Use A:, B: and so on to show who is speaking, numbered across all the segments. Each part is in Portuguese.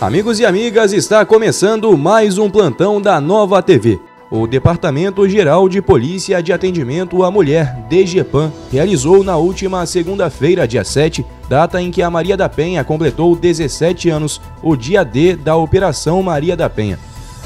A: Amigos e amigas, está começando mais um plantão da Nova TV. O Departamento Geral de Polícia de Atendimento à Mulher, DGPAM, realizou na última segunda-feira, dia 7, data em que a Maria da Penha completou 17 anos, o dia D da Operação Maria da Penha.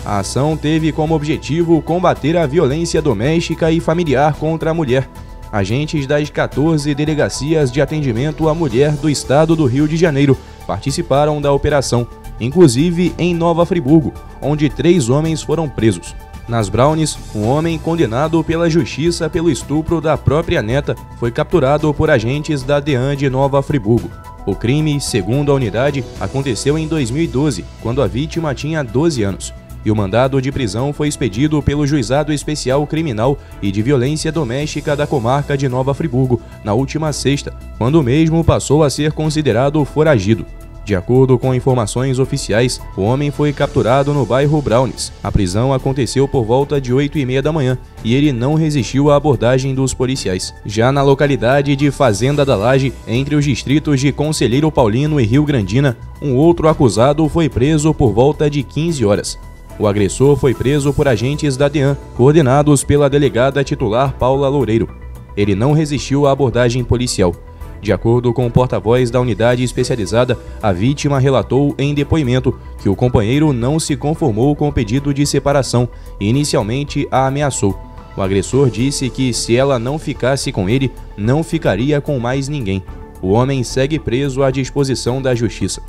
A: A ação teve como objetivo combater a violência doméstica e familiar contra a mulher. Agentes das 14 delegacias de atendimento à mulher do estado do Rio de Janeiro participaram da operação inclusive em Nova Friburgo, onde três homens foram presos. Nas Brownies, um homem condenado pela justiça pelo estupro da própria neta foi capturado por agentes da DEAN de Nova Friburgo. O crime, segundo a unidade, aconteceu em 2012, quando a vítima tinha 12 anos. E o mandado de prisão foi expedido pelo Juizado Especial Criminal e de Violência Doméstica da comarca de Nova Friburgo, na última sexta, quando o mesmo passou a ser considerado foragido. De acordo com informações oficiais, o homem foi capturado no bairro Brownies. A prisão aconteceu por volta de 8 e meia da manhã e ele não resistiu à abordagem dos policiais. Já na localidade de Fazenda da Laje, entre os distritos de Conselheiro Paulino e Rio Grandina, um outro acusado foi preso por volta de 15 horas. O agressor foi preso por agentes da DEAN, coordenados pela delegada titular Paula Loureiro. Ele não resistiu à abordagem policial. De acordo com o porta-voz da unidade especializada, a vítima relatou em depoimento que o companheiro não se conformou com o pedido de separação e inicialmente a ameaçou. O agressor disse que se ela não ficasse com ele, não ficaria com mais ninguém. O homem segue preso à disposição da justiça.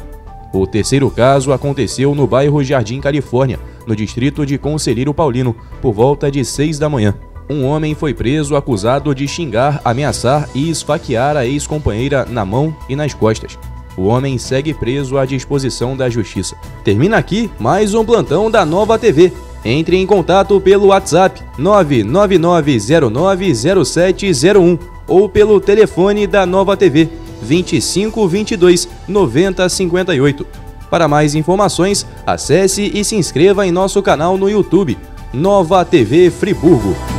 A: O terceiro caso aconteceu no bairro Jardim Califórnia, no distrito de Conselheiro Paulino, por volta de 6 da manhã um homem foi preso acusado de xingar, ameaçar e esfaquear a ex-companheira na mão e nas costas. O homem segue preso à disposição da justiça. Termina aqui mais um plantão da Nova TV. Entre em contato pelo WhatsApp 999090701 ou pelo telefone da Nova TV 2522 9058. Para mais informações, acesse e se inscreva em nosso canal no YouTube Nova TV Friburgo.